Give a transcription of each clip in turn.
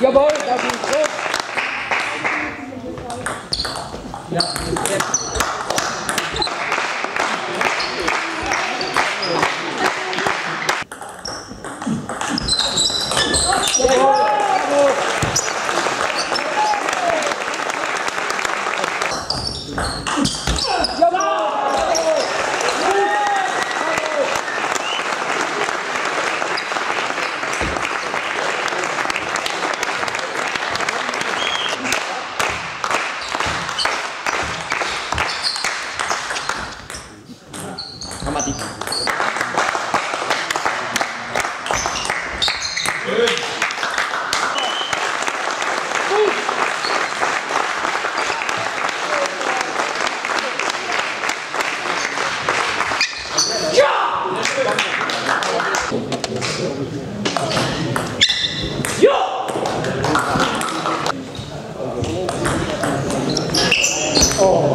Jawohl, das ist gut. 야! 어.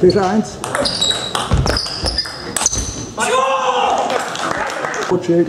Tisch 1. Schutzschild.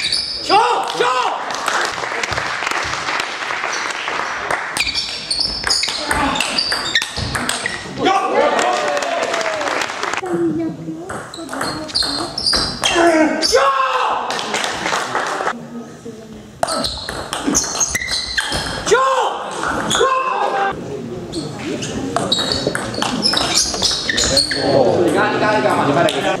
Mereka.